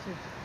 谢谢。